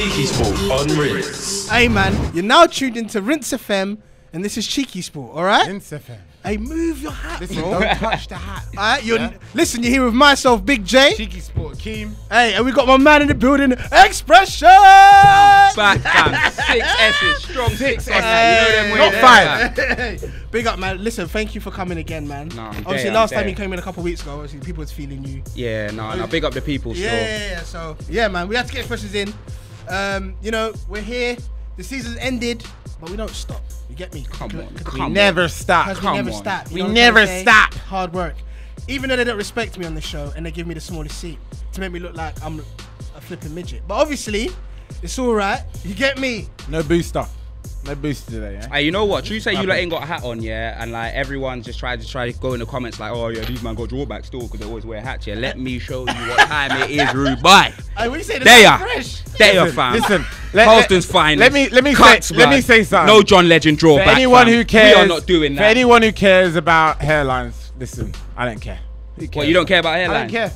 Cheeky Sport on Rinse. Hey man, you're now tuned into Rinse FM, and this is Cheeky Sport. All right. Rinse FM. Hey, move your hat, Listen, bro. don't touch the hat. All right, you're Yeah. listen. You're here with myself, Big J. Cheeky Sport, Keem. Hey, and we got my man in the building, Expression. Back, fam. Six S's. Strong six on that. You know them Not ways, five. Hey, Big up, man. Listen, thank you for coming again, man. No, I'm obviously, there, last I'm time there. you came in a couple weeks ago, obviously people was feeling you. Yeah, no, no. Big up the people, Yeah, so. yeah, yeah. So yeah, man, we had to get expressions in. Um, you know, we're here. The season's ended, but we don't stop. You get me? Come on, come on. Never stop. we come never on. stop. you We know what I'm never trying to say? stop. Hard work. Even though they don't respect me on the show and they give me the smallest seat to make me look like I'm a flipping midget. But obviously, it's all right. You get me? No booster. No booster today, yeah? Hey, you know what? True say you like ain't got a hat on, yeah, and like everyone's just trying to try to go in the comments like, oh yeah, these man got drawback still because they always wear hats. Yeah, let me show you what time it is, boy. Hey, what you say? There ya. Fresh. You Listen, fam. listen, let- Holston's let- fine. let me- let me Cuts, say- let me say something. No John Legend For drawback. anyone fam. who cares, we are not doing For that. anyone who cares about hairlines, listen, I don't care. What you don't care about hairlines. I don't care.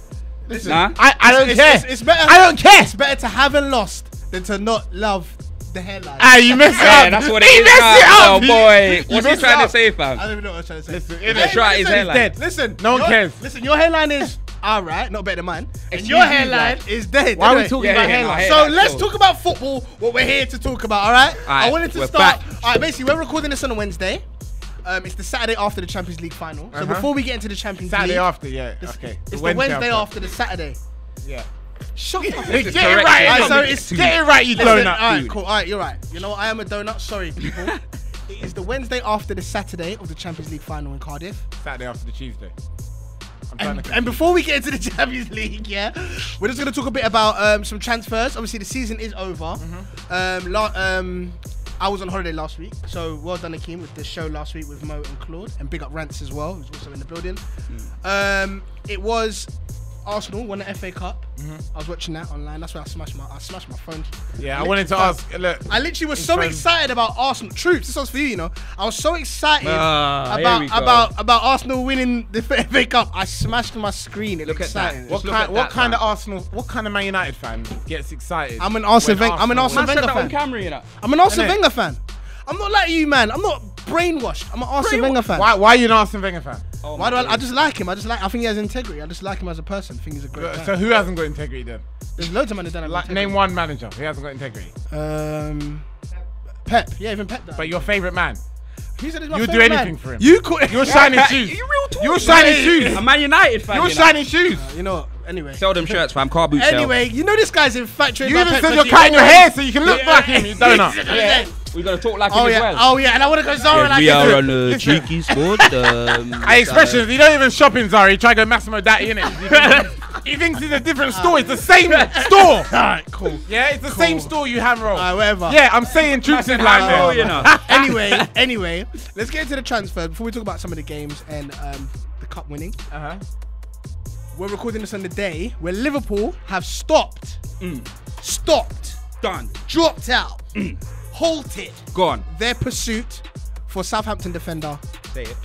Listen, Nah? I, I don't It's, care. it's, it's better. I don't care. It's better to have and lost than to not love the hairline. Ah, you messed it up. that's what He it is. messed now. it up. Oh boy, what's he trying to up. say, I don't even know what I'm trying to say. Listen, Hey, innit? his listen, hairline. dead. Listen, No one cares. Listen, your hairline is alright, not better than mine. And your me, hairline blood. is dead. Why are we talking Yeah, about yeah, hairline? I So let's so- talk about football. What we're here to talk about, all right? I wanted to start. back. All right, basically, we're recording this on a Wednesday. Um, it's the Saturday after the Champions League final. So Uh-huh. before we get into the Champions Saturday League, after, yeah. it's, okay. it's the Wednesday, after the Saturday. Yeah. Shut up. Get it right. Alright, so it's- Get it right, you donut. All right, cool. All right, you're right. You know what? I am a donut. Sorry, people. it is the Wednesday after the Saturday of the Champions League final in Cardiff. Saturday after the Tuesday. And, and before we get into the Champions League, yeah, we're just gonna talk a bit about um, some transfers. Obviously, the season is over. Mm-hmm. Um, la- um, I was on holiday last week, so well done, Akeem, with the show last week with Mo and Claude, and big up Rants as well, who's also in the building. Mm. Um, it was Arsenal won the FA Cup. Mm-hmm. I was watching that online. That's why I smashed my I smashed my phone. Yeah, I wanted to ask. Look, I literally was so front- excited about Arsenal. Troops, this was for you, you know. I was so excited here about about about Arsenal winning the FA Cup. I smashed my screen. It Look looked at that. exciting. what Just look kind? What that, kind man. of Arsenal? What kind of Man United fan gets excited? I'm an Arsene when Wenger- I'm an Arsene wins? Man said Wenger that fan. camera, you know. I'm an Arsene Innit? Wenger fan. I'm not like you, man. I'm not brainwashed. I'm an Arsene Wenger fan. Why? Why are you an Arsene Wenger fan? Oh Why do I? I just like him. I just like. I think he has integrity. I just like him as a person. I think he's a great guy. So who hasn't got integrity then? There's loads of men that don't have Like, integrity. name one manager who hasn't got integrity. Um, Pep. Yeah, even Pep. Does. But your favorite man. He said he's my you would do favourite man. anything for him. You could. You're shining shoes. You real talk. You're shining shoes. A Man United fan. You're you know. shining shoes. You know. Anyway. Sell them shirts, fam. Car boot sale. Anyway, you know this guy's in infatuated. You even Pep said because you're cutting your hair so you can look Yeah. like him. You donut. Yeah. We gotta talk like him Oh as yeah. well. Oh yeah. And I want to go Zara like we are on the Listen. cheeky sport. Um, Hey, expressions. You don't even shop in Zara. You try to go Massimo Dutti in it. He thinks it's a different store. It's the same store. Alright, cool. Yeah, it's the same store you ham roll. Alright, whatever. Yeah, I'm saying truth in line Oh, there. you know. anyway, anyway, let's get into the transfer before we talk about some of the games and um, the cup winning. Uh-huh. We're recording this on the day where Liverpool have stopped, Mm. stopped, Done. dropped out, Mm. Halted Gone. their pursuit for Southampton defender Say it.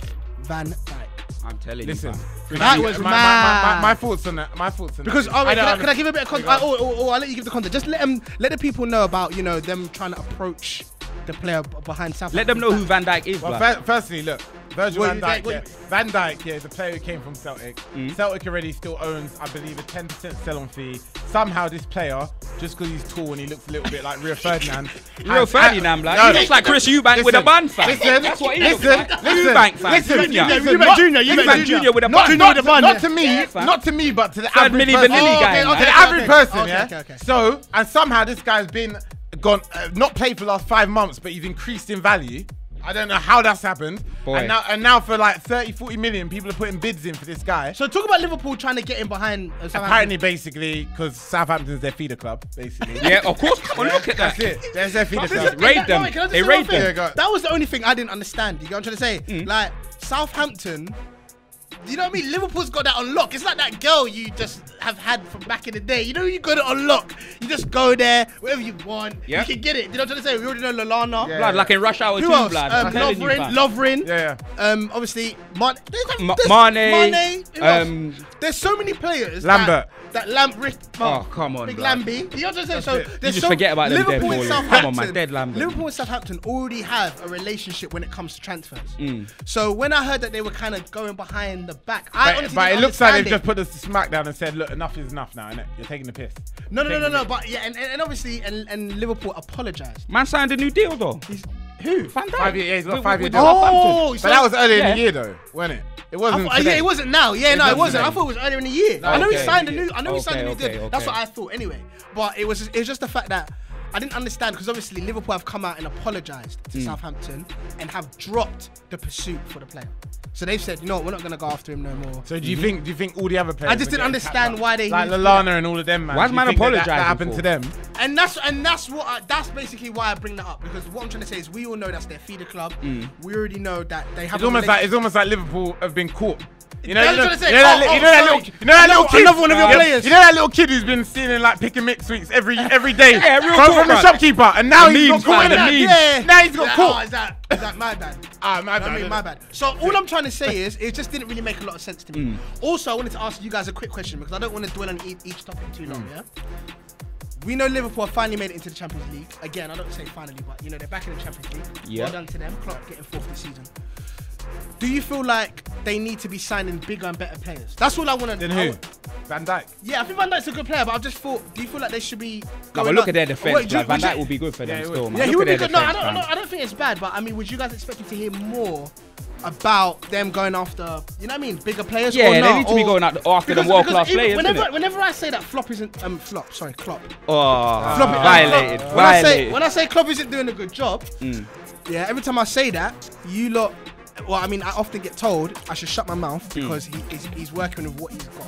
Van Dijk. I'm telling Listen, you, fam. That my, was my, my, mad. my, my thoughts on that. My thoughts on Because that. oh, wait, I can, I, can I give a bit of There context? Oh, oh, oh, oh, I'll let you give the context. Just let them, let the people know about you know them trying to approach the player b- behind Southampton. Let them know who Van Dijk is, Well, blood. fir- firstly, look, Virgil What van think- Yeah, Van Dijk, yeah, is a player who came from Celtic. Mm. Celtic already still owns, I believe, a 10% sell-on fee. Somehow, this player, just because he's tall and he looks a little bit like Rio Ferdinand, Real has- Ferdinand, like. No, he looks like Chris Eubank with a bun, fam. Listen, That's what he listen, looks like. listen, Eubank, fam. listen, Junior. listen, Eubank Junior, Eubank Junior with a bun. Not, bun, not yeah. to me, Yeah, not to me, but to the Third average Milli person. Vanilli Oh, guy, okay, to the okay, average okay. person, Okay, yeah. okay, okay. So, and somehow this guy's been gone, uh, not played for the last five months, but he's increased in value. I don't know how that's happened. Boy. And now, and now for like 30, 40 million, people are putting bids in for this guy. So talk about Liverpool trying to get in behind. Uh, Southampton. Apparently, basically, because Southampton's their feeder club, basically. Yeah, of course. Come Oh, look at that. That's that. it. There's their feeder Listen, club. Raid can I- them. wait, can I just They raid them. Yeah, go on. That was the only thing I didn't understand. You get what I'm trying to say? Mm. Like Southampton. You know what I mean? Liverpool's got that on lock. It's like that girl you just have had from back in the day. You know you got it on lock. You just go there, whatever you want. Yeah. You can get it. You know what I'm trying to say? We already know Lallana. Yeah. Blood, like in Rush Hour Who 2, else? blood. Um, I'm telling you, Lovren. fam. Lovren. Yeah, Um, obviously, Man- there's, there's Mane, Mane. Um, there's so many players. Lambert. That, that Lamb. Rick, Oh, come on, Big blood. Lambie. You know what I'm saying? So it. You there's just so, forget about them dead Liverpool and. Southampton. Come on, man, dead Lambert. Liverpool and Southampton already have a relationship when it comes to transfers. Mm. So when I heard that they were kind of going behind the back, I But, honestly but it didn't looks like they've understand just put the smack down and said, look, enough is enough now, innit? You're taking the piss. No, no, no, no, no. But yeah, and, and, and obviously, and, and Liverpool apologized. Man signed a new deal, though. He's, who? Van Dijk. Five year- yeah, he's got With- five year deal. Oh, But that was earlier in the year, though, wasn't it? It wasn't. thought, today. yeah, it wasn't now. Yeah, It no, it wasn't wasn't. I thought it was earlier in the year. I know he signed a new. I know he signed a new Okay, deal. okay, That's what. I thought anyway. But it was. It was just the fact that I didn't understand because obviously Liverpool have come out and apologised to Hmm. Southampton and have dropped the pursuit for the player. So they've said, you know, what, we're not going to go after him no more. So do you think? Do you think all the other players? I just didn't understand why they like used- Lallana and all of them, man. Why is Do man think that- that, happened for? to them? And that's and that's what I, that's basically why I bring that up because what I'm trying to say is we all know that's their feeder club. We already know that they have. It's almost like it's almost like Liverpool have been caught. You know, you know, what I'm trying you know that, Oh, oh, you know that little, you know that little kid, another one of your you know- players. You know that little kid who's been stealing like pick and mix sweets every every day Yeah, real from, from the shopkeeper, and now The he's got caught. man, memes. Yeah. Now he's got That- caught. Oh, is that is that my bad? Ah, my I bad. mean, my bad. So all I'm trying to say is, it just didn't really make a lot of sense to me. Also, I wanted to ask you guys a quick question because I don't want to dwell on each, topic too long. Yeah. We know Liverpool have finally made it into the Champions League. Again, I don't say finally, but you know they're back in the Champions League. Yeah. Well done to them. Klopp getting fourth this season. Do you feel like they need to be signing bigger and better players? That's all I want to. Then who? Van Dijk. Yeah, I think Van Dijk's a good player, but I've just thought. Do you feel like they should be? No, but look up- at their defense. do you- blood. Van would you- Dijk will be good for them Yeah, he still, man. Yeah, he Look would at be their good. No, I defense, don't, I don't, I don't think it's bad, but I mean, would you guys expect to hear more about them going after, you know what I mean, bigger players? Yeah, or they not? need to be going out after them world class players. Whenever, innit? whenever I say that flop isn't um flop, sorry, Klopp. Oh, Flop it- violated, Klopp- When I say violated. when I say Klopp isn't doing a good job, Mm. yeah, every time I say that, you lot. Well, I mean, I often get told I should shut my mouth Mm. because he is, he's working with what he's got.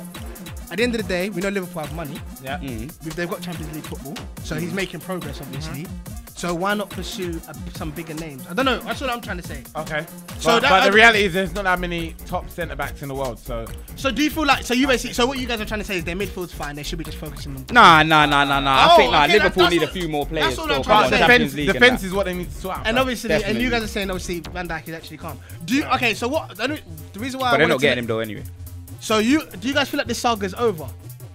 At the end of the day, we know Liverpool have money. Yeah. Mm. They've got Champions League football, so Mm. he's making progress, obviously. Mm-hmm. So why not pursue uh, some bigger names? I don't know. That's what I'm trying to say. Okay. So but, that- but I- the reality is there's not that many top centre backs in the world. So So do you feel like so you basically so what you guys are trying to say is their midfield's fine. They should be just focusing on. Nah, nah, nah, nah, nah. Oh, I think nah, okay, Liverpool that's need a few more players. that's what still. I'm trying to say. Defense, League and defense that. is what they need to sort out. And bro. obviously, and you guys are saying obviously Van Dijk is actually calm. Do you, okay? So what? I don't, the reason why I But they're wanted not to- getting him though anyway. So you do you guys feel like this saga is over?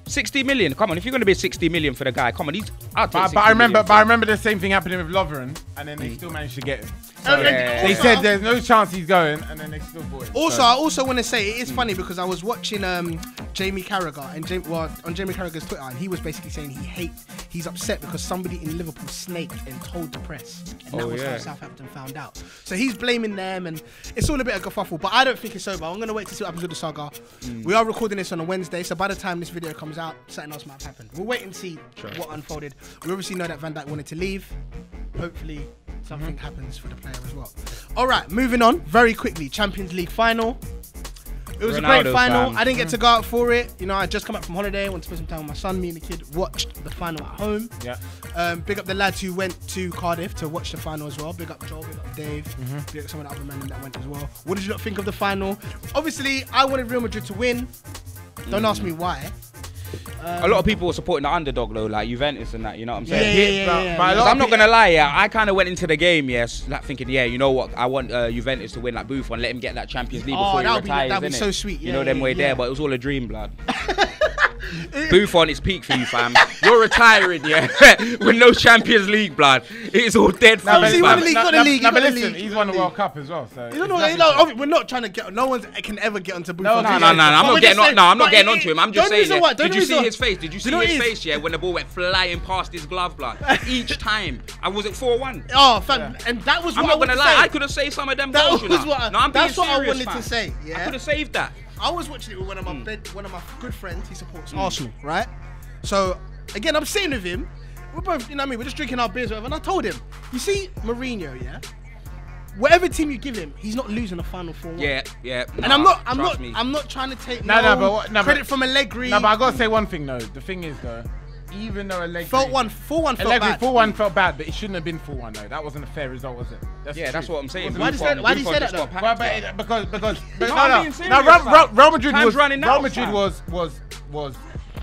60 million. Come on, if you're going to be 60 million for the guy, come on, he's. But, but I remember, but I remember the same thing happening with Lovren, and then they mm. still managed to get him. So And- and Yeah. they said there's no chance he's going, and then they still bought him. Also, So- I also want to say it is funny because I was watching um, Jamie Carragher and Jamie, well, on Jamie Carragher's Twitter, and he was basically saying he hates, he's upset because somebody in Liverpool snaked and told the press, and that Oh, was how. Southampton found out. So he's blaming them, and it's all a bit of kerfuffle. But I don't think it's over. I'm gonna wait to see what happens with the saga. Mm. We are recording this on a Wednesday, so by the time this video comes out, something else might happen. We'll wait and see what unfolded. We obviously know that Van Dijk wanted to leave. Hopefully. Something Mm-hmm. happens for the player as well. All right, moving on very quickly. Champions League final. It was a great final. fan. I didn't get to go out for it. You know, I just come back from holiday. Went to spend some time with my son. Me and the kid watched the final at home. yeah. Um, big up the lads who went to Cardiff to watch the final as well. Big up Joel, big up Dave, Mm-hmm. big up some of the other men that went as well. What did you not think of the final? Obviously, I wanted Real Madrid to win. Don't ask me why. A lot of people were supporting the underdog though, like Juventus and that. You know what I'm saying? yeah, hit, yeah, but- yeah, but a yeah. lot Because of I'm not gonna lie, yeah, I kind of went into the game, yes, like thinking, yeah, you know what, I want uh, Juventus to win, like Buffon, let him get that Champions League Oh, before he that would be- that'd be innit? so sweet. You know them yeah, way yeah. there, but it was all a dream, blood. Buffon, it's peak for you, fam. You're retiring, yeah, with no Champions League, blood. It's all dead for Nah, you, but- he won fam. the league, nah, got the league, he but listen, he's won the the World Cup as well. So You know, you know, we're not trying to get. No one can ever get onto Buffon. No, No, no, no, I'm not getting on. No, I'm not getting onto him. I'm just saying. reason yeah. why- the Did you see his face? Did you see you know what his face? Yeah, when the ball went flying past his glove, blood. Each time, I was at four one. Oh, fam, and that was I'm what not I wanted gonna lie. I could have saved some of them That goals. you was what I- no, I'm being that's what I wanted to say, Yeah, I could have saved that. I was watching it with one of my bed, one of my good friends. He supports Mm. Arsenal, right? So again, I'm sitting with him. We're both, you know, what I mean, we're just drinking our beers, or whatever. And I told him, you see, Mourinho, yeah. Whatever team you give him, he's not losing a final four. Yeah, yeah. And I'm not, I'm not, Me. I'm not trying to take No, no, no, but what- no, credit but- from Allegri. No, but I gotta say one thing though. The thing is though, even though Allegri felt one, four one felt Allegri bad. four one felt bad, but it shouldn't have been four one though. That wasn't a fair result, was it? That's yeah, the that's what I'm saying. Why did you Buffon- say- why did you say that though? Well, but it, because because but No, no, I'm no, being no, Real. Real, Real Madrid Time's was running Real out, Madrid fam. was was was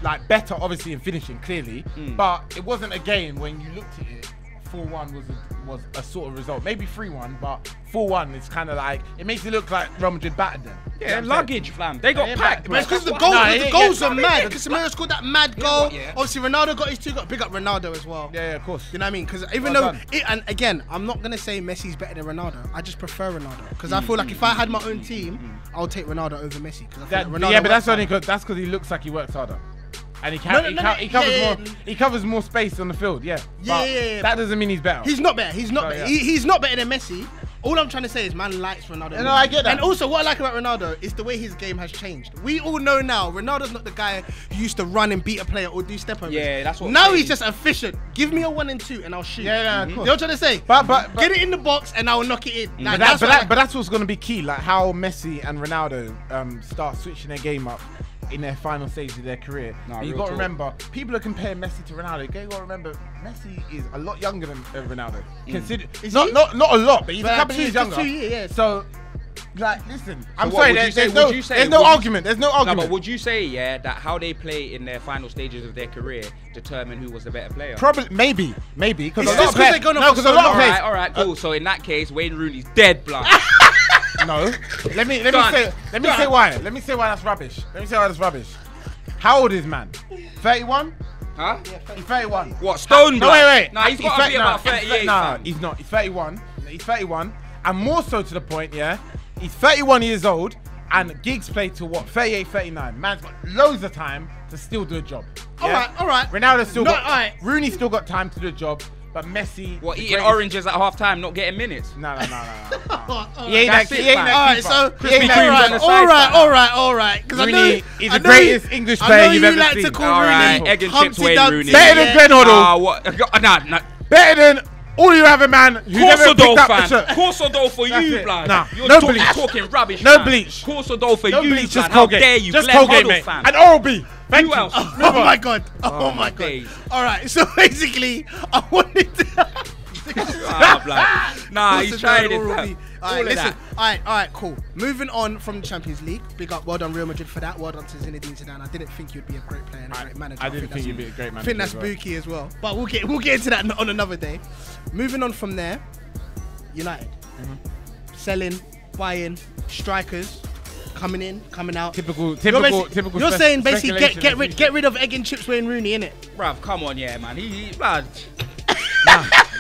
like better, obviously in finishing, clearly. Mm. But it wasn't a game when you looked at it. Four one was a, was a sort of result. Maybe three one, but four one is kind of like it makes it look like Real Madrid battered them. You Yeah, what luggage, fam. They got Yeah, packed. but- But it's because the Nah, goals, yeah, the yeah, goals yeah. are mad. Casemiro scored that mad goal. what, yeah. Obviously, Ronaldo got his two. Got big up Ronaldo as well. Yeah, yeah, of course. You know what I mean? Because even Well though, it, and again, I'm not gonna say Messi's better than Ronaldo. I just prefer Ronaldo because I feel like if I had my own team, I'll take Ronaldo over Messi. Because I feel That, like Ronaldo yeah, but that's works only because that's because he looks like he works harder, and he, ca- No, no, he, no, he covers yeah, more. yeah. He covers more space on the field. Yeah. Yeah, But yeah, yeah, That doesn't mean he's better. He's not better. He's not. Better. He, he's not better than Messi. All I'm trying to say is, man likes Ronaldo. No, I get that. And also, what I like about Ronaldo is the way his game has changed. We all know now, Ronaldo's not the guy who used to run and beat a player or do step overs. Yeah, that's what Now he's just efficient. Give me a one and two, and I'll shoot. Yeah, yeah, of you course. know what I'm trying to say? But- but- but- get it in the box, and I'll knock it in. Like, But, that, that's but, that, like. but that's what's going to be key, like how Messi and Ronaldo um, start switching their game up in their final stage of their career. Nah, you got to remember, people are comparing Messi to Ronaldo. You got to remember, Messi is a lot younger than uh, Ronaldo. Consider Is not not not a lot, but he's But a couple years younger. two years, yeah. So, like, listen, I'm what sorry. would There, you say- there's no, say- there's no you- argument. There's no No, argument. but would you say, yeah, that how they play in their final stages of their career determine who was the better player? Probably, maybe, maybe because It's a lot just of 'cause players. they're going No, because a so lot of all players. right, all right, cool. so in that case, Wayne Rooney's dead, blood. No. Let me let me say let me Done. say why. Let me say why that's rubbish. Let me say why that's rubbish. How old is man? 31? huh? He's 31. What, Stone No, wait, wait. Nah, he's got to be about he's 38, Nah, he's not. He's 31. He's 31. And more so to the point, yeah. He's 31 years old and gigs play to what? 38, 39. Man's got loads of time to still do a job. All yeah? right, all right. Ronaldo still No, got. all right. Rooney still got time to do a job, but Messi. What, eating greatest- oranges at half time, not getting minutes? No, no, no, no. no, no. All He ain't That's that. it, He ain't fam. that All right, keeper. so He ain't all that right, on the keeper. all side, right, fam. all right, all right. Because I know Rooney is I the know greatest English player you've you ever like seen. To call All right, Rooney egg and chips Humpty Wayne Rooney. Better than Glenn Hoddle. Ah, what? Nah, nah. Better than all you have a man who never Corso picked up the fan. shirt. Corso for That's you, it. blood. Nah, You're no talk- bleach. talking rubbish. No fam. bleach. Corso for No you, bleach, just blood. How Colgate. dare you? Just Glenn Colgate, Hoddle, mate. fam. And Oral B. Thank Who you. else? Oh my god. Oh, Oh, my god. days. All right. So basically, I wanted to. Ah. Nah, he's trying it. All fam. right, All listen. that. All right, all right, cool. Moving on from the Champions League. Big up, well done Real Madrid for that. Well done to Zinedine Zidane. I didn't think you'd be a great player and a I- great manager. I didn't think that's- you'd be a great I manager think that's as well. spooky as well. But we'll get we'll get into that on another day. Moving on from there, United Mm-hmm. selling, buying strikers, coming in, coming out. Typical, You're, typical, typical. you're spe- saying basically get get rid usual. get rid of egg and chips Wayne Rooney, innit? Bruv, come on, yeah, man. He, he blood.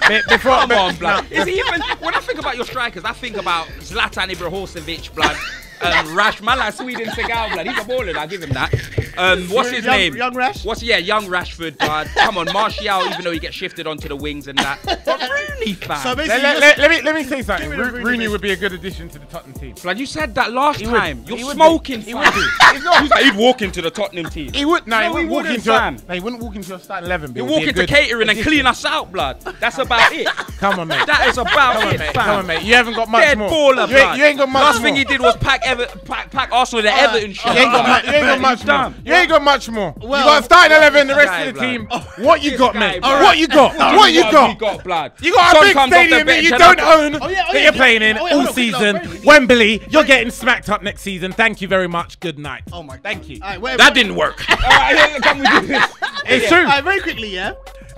Be- Before, Come be- on, blood. no, Is he even? When I think about your strikers, I think about Zlatan Ibrahimovic, blood. Um, Rash, man like Sweden Segal, blood. He's a baller. I give him that. Um, what's his Young- name? young Rash? What's yeah, young Rashford, blood. Come on, Martial. Even though he gets shifted onto the wings and that. But Rooney, fam. So basically, Let, let, let me let me say something. Get Ro- Rooney, Rooney would be a good addition to the Tottenham team. Blood, you said that last He time. He You're would smoking, be. He would be. He's not. He's like, he'd walk into the Tottenham team. He would. No, No, he he wouldn't walk into. A, fam. no, he wouldn't walk into a starting eleven. but He'll it would walk into good catering and clean us out, blood. That's about it. Come on, mate. That is about Come on, it, fam. Come on, mate. You haven't got much Dead more. baller, you, ain't, you ain't got much Last more. thing he did was pack Ever, pack, pack Arsenal with the Everton shit. You ain't got, mu- you ain't got much more. done. You ain't got much more. Well- you got starting eleven, the rest guy, of the blood. team. Oh, what you got, guy, mate? blood. What you got? What What you got? got? got blood. You got Son a big comes off the stadium that you don't I- own Oh, yeah, oh, that you're playing in oh, yeah, all hold on, quick, season. no, Wembley, you're getting smacked up next season. Thank you very much. Good night. Oh my. Thank you. All right, wait, That wait. didn't work. All right, can we do this? It's true. Very quickly, yeah.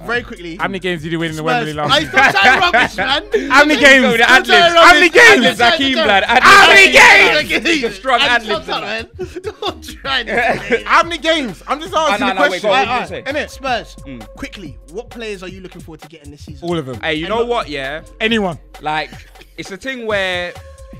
Very quickly. How many games did you win in the Wembley last year? stop chatting rubbish, man. How many games? The Stop. How many games? Hakeem, blood. How many games? The strong ad-libs shut up, and that. man. Don't try this. How many games? I'm just asking the question. go on, All what did you right, say? Innit? Spurs, Mm. quickly, what players are you looking forward to getting this season? All of them. Hey, you know what? Yeah, Anyone. like it's a thing where.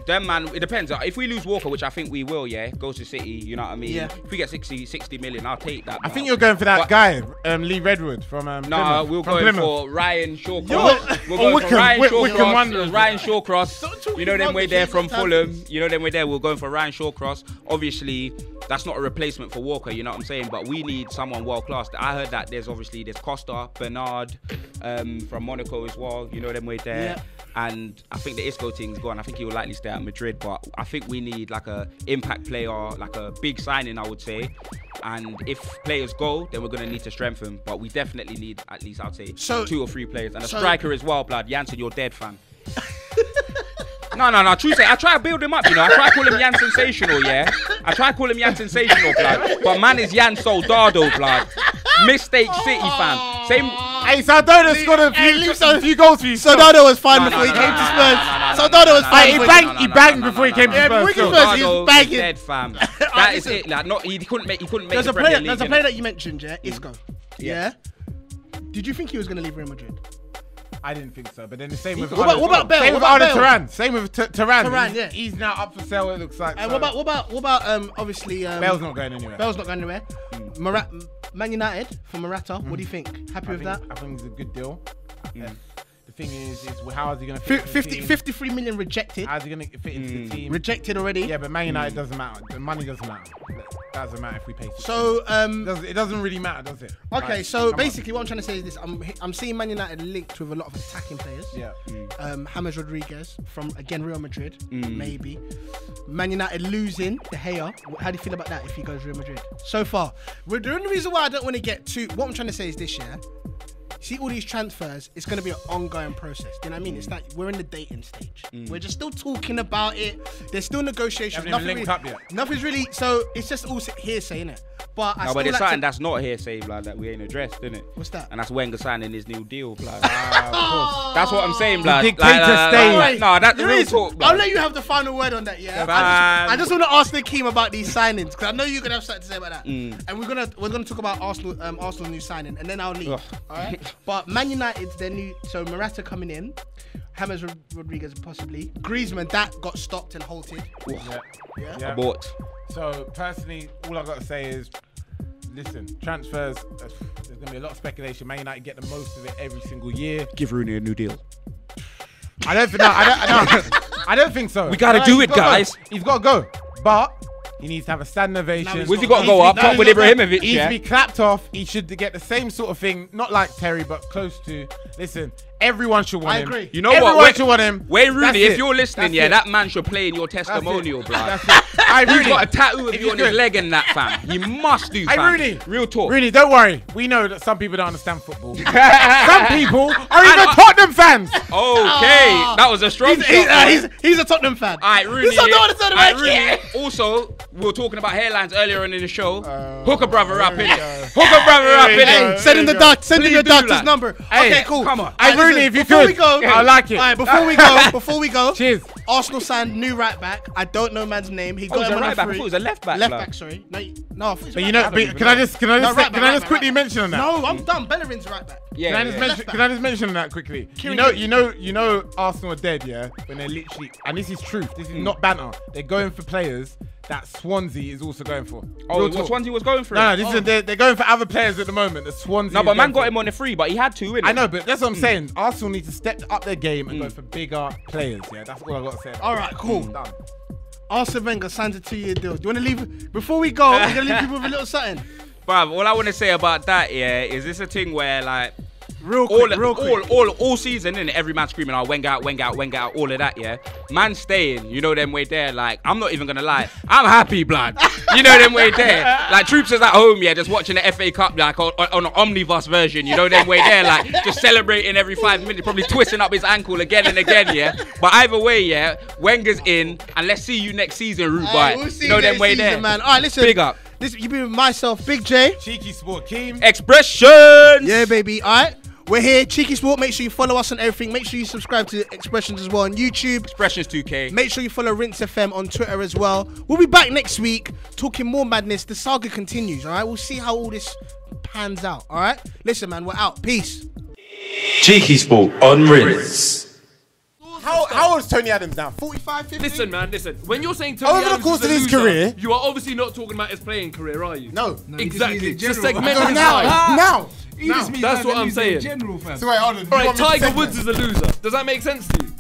Them man, it depends. If we lose Walker, which I think we will, yeah, goes to City, you know what I mean? Yeah. If we get 60, 60 million, I'll take that. I bro. think you're going for that But- guy, um, Lee Redwood from um, Nah, we'll from go Plymouth. for Ryan Shawcross. We're oh, going Wickham, for Ryan Wickham Shawcross. Wanderers. Ryan Shawcross. You know them about way the there from time. Fulham. You know them way there. We're going for Ryan Shawcross. Obviously, that's not a replacement for Walker. You know what I'm saying? But we need someone world class. I heard that there's obviously there's Costa, Bernard, um, from Monaco as well. You know them way there. Yeah. And I think the Isco thing's gone. I think he will likely stay at Madrid. But I think we need like a impact player, like a big signing, I would say. And if players go, then we're gonna need to strengthen. But we definitely need at least I'd say So- two or three players and a so- striker as well. Blood Janssen, you're dead, fam. No, no, no. True say, I try to build him up. You know, I try to call him Yan Sensational. Yeah, I try to call him Yan Sensational, blood. But man is Yan Soldado, blood. Mistake City, fam. Same. Hey, Sardona scored a few, leave a Sar- few goals for you. still. Soldado was fine No, before no, he no, came no, to Spurs. no, no, no, Soldado was no, fine Hey, he before banged- no, no, he banged no, no, before he no, came no, to no, Spurs no, no, still. no, Spurs, he was banging. is Dead, fam. That is it. Like, not he couldn't make. He couldn't make There's the a Premier player. League. There's a player that you mentioned, yeah, Isco. Yeah. Did you think he was gonna leave Real Madrid? I didn't think so, but then the same with What about- Arda- what about Bale? Same What with about Arda Turan. Same with T- Turan. Turan, yeah. he's now up for sale. It looks like. And so- what about what about what about um obviously um, Bale's not going anywhere. Bale's not going anywhere. Mara- Man United for Morata. What do you think? Happy I with think, that? I think it's a good deal. Uh, the thing is, is how is he going to fit into 50, the team? 53 million rejected. How's he going to fit into the team? Rejected already. yeah, but Man United doesn't matter. The money doesn't matter. That doesn't matter if we pay. 60. So it um doesn't, it doesn't really matter, does it? okay, Like, so come on. basically what I'm trying to say is this: I'm I'm seeing Man United linked with a lot of attacking players. yeah. Um, James Rodriguez from again Real Madrid, Mm. maybe. Man United losing De Gea. How do you feel about that if he goes Real Madrid? So far, well, the only reason why I don't want to get too. What I'm trying to say is this: yeah. See all these transfers, it's going to be an ongoing process. Do you know what I mean? It's like we're in the dating stage. We're just still talking about it. There's still negotiations. Mm. Even Nothing linked really, up yet. Nothing's really. So it's just all hearsay, innit? But I No, but there's like something to, that's not hearsay, blood, that we ain't addressed, innit? What's that? And that's Wenger signing his new deal, blood. Ah, That's what I'm saying, blood. dictator Like, stage. like, like, No, that's There real is- talk, I'll let you have the final word on that. Yeah, I just, I just want to ask Nakeem about these signings because I know you're gonna have something to say about that. Mm. And we're gonna we're gonna talk about Arsenal um, Arsenal new signing, and then I'll leave. Ugh. All right. But Man United's their new so Morata coming in, James Rod- Rodriguez possibly, Griezmann that got stopped and halted. Yeah. Yeah. Yeah. Abort. So personally, all I got to say is, listen, transfers. uh, There's gonna be a lot of speculation. Man United get the most of it every single year. Give Rooney a new deal. I don't think. No, I don't. No, I don't think so. We gotta No, do it, gotta go. guys. He's got to go, but he needs to have a standing ovation. Where's he got- to go up top with Ibrahimovic? He needs to be clapped off. He should get the same sort of thing, not like Terry, but close to. Listen, everyone should want I him. agree. You know everyone what? Wayne, should want him. Wayne Rooney, That's if it. you're listening, That's yeah, it. that man should play in your testimonial, blood. That's it. I He's Rooney, got a tattoo of if you he's on his good. leg and that, fam. You must do, Hey, fam. Rooney. Real talk. Rooney, don't worry. We know that some people don't understand football. some people are even And I- Tottenham fans. Okay, Ah. that was a strong He's, shot. he's, uh, he's, he's a Tottenham fan. All right, Rooney. He's not yeah. doing the All right, Tottenham Rooney. Also, we were talking about hairlines earlier on in the show. Uh, Hook a brother up, here we innit? Hook a brother up, Here Hey, go. innit? send him the There you doc. Send him Please your do doctor's that. number. Okay, cool. come on. Hey, Alright, Rooney, if you before could. we go, I like it. All right, before we go, before we go, Cheers. Arsenal signed new right back. I don't know man's name. He Oh, got it him a on right a back. I thought it was a left back, Left blood. back, sorry. No, no. I thought it was But right you know, but can I just can I No, just right back, can I just back, quickly right mention on that? No, I'm done. Bellerin's right back. Yeah, Can I just yeah. mention? Can I just mention that quickly? You know, you know, you know, Arsenal are dead, yeah. When they're literally, and this is truth. This is Hmm. not banter. They're going for players that Swansea is also going for. Oh, what. Swansea was going for? No, no, this Oh. is they're, they're going for other players at the moment. The Swansea. No, but man got him on the free, but he had to, innit? I know, but that's what I'm Hmm. saying. Arsenal need to step up their game and go mm. for bigger players. Yeah, that's all I got to say. All right, cool. Mm. Done. Arsene Wenger signs a two-year deal. Do you want to leave before we go? We're gonna leave people with a little something. Bruv, all I want to say about that, yeah, is this a thing where like Real all, real all, quick. all, all season, and every man screaming, "Oh, Wenger out, Wenger out, Wenger out," all of that, yeah. Man staying, you know them way there. Like I'm not even gonna lie, I'm happy, blood. You know them way there. Like troops is at home, yeah, just watching the FA Cup like on, on an omnibus version. You know them way there, like just celebrating every five minutes, probably twisting up his ankle again and again, yeah. But either way, yeah, Wenger's in, and let's see you next season, root boy. Alright, we'll see you know them next way season, there, man. All right, listen. Big up. This you be with myself, Big J. Cheeky sport, Keem. Expressions. Yeah, baby. All right. We're here, Cheeky Sport. Make sure you follow us on everything. Make sure you subscribe to Expressions as well on YouTube. Expressions 2K. Make sure you follow Rinse FM on Twitter as well. We'll be back next week talking more madness. The saga continues, all right? We'll see how all this pans out, all right? Listen, man, we're out. Peace. Cheeky Sport on Riz. How how old is Tony Adams now? 45, 50? Listen, man, listen. When you're saying Tony Over the course is a of his loser, career- you are obviously not talking about his playing career, are you? No. exactly. just Just means segment his now, life. now. He just means That's what I'm saying. General, fam. So wait, hold on. All right, Tiger Woods is a loser. Does that make sense to you?